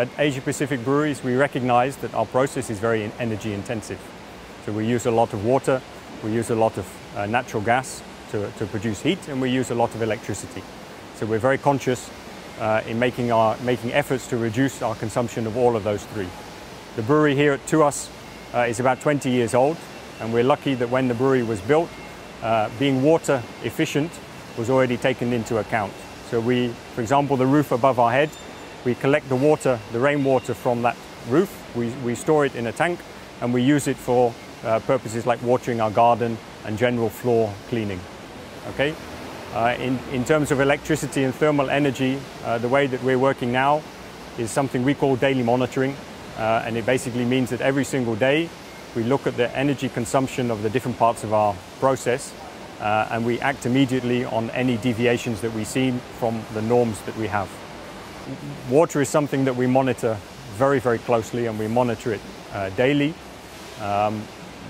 At Asia Pacific Breweries, we recognize that our process is very energy intensive. So we use a lot of water, we use a lot of uh, natural gas to, to, produce heat, and we use a lot of electricity. So we're very conscious uh, in making, our, making efforts to reduce our consumption of all of those three. The brewery here at Tuas uh, is about 20 years old, and we're lucky that when the brewery was built, uh, being water efficient was already taken into account. So we, for example, the roof above our head we collect the water, the rainwater from that roof, we, we store it in a tank and we use it for uh, purposes like watering our garden and general floor cleaning. Okay? Uh, in, in terms of electricity and thermal energy, uh, the way that we're working now is something we call daily monitoring. Uh, and it basically means that every single day we look at the energy consumption of the different parts of our process uh, and we act immediately on any deviations that we see from the norms that we have water is something that we monitor very, very closely and we monitor it uh, daily. Um,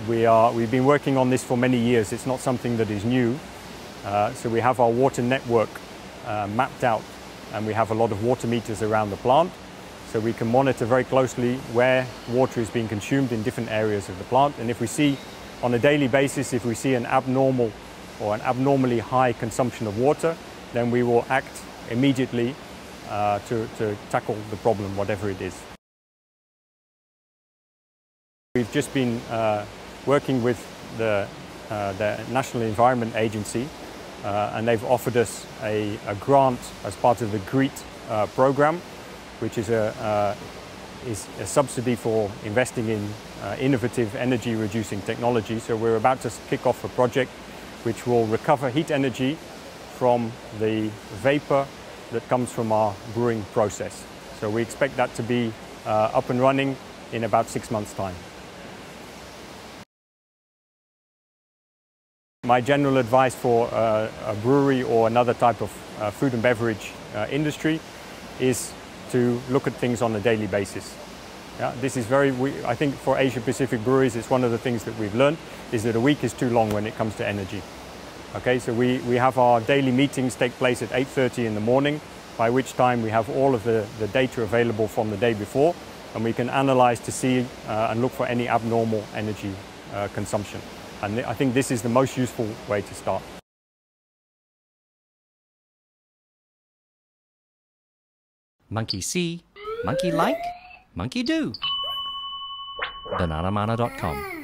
we are, we've been working on this for many years. It's not something that is new. Uh, so we have our water network uh, mapped out and we have a lot of water meters around the plant. So we can monitor very closely where water is being consumed in different areas of the plant. And if we see on a daily basis, if we see an abnormal or an abnormally high consumption of water, then we will act immediately uh, to, to tackle the problem, whatever it is. We've just been uh, working with the, uh, the National Environment Agency uh, and they've offered us a, a, grant as part of the GREET uh, program, which is a, uh, is a subsidy for investing in innovative energy reducing technology. So we're about to kick off a project which will recover heat energy from the vapor that comes from our brewing process. So we expect that to be uh, up and running in about six months' time. My general advice for uh, a brewery or another type of uh, food and beverage uh, industry is to look at things on a daily basis. Yeah, this is very, we, I think for Asia Pacific breweries, it's one of the things that we've learned is that a week is too long when it comes to energy. Okay, so we, we have our daily meetings take place at 8.30 in the morning, by which time we have all of the, the data available from the day before, and we can analyze to see uh, and look for any abnormal energy uh, consumption. And I think this is the most useful way to start. Monkey see, monkey like, monkey do. bananamana.com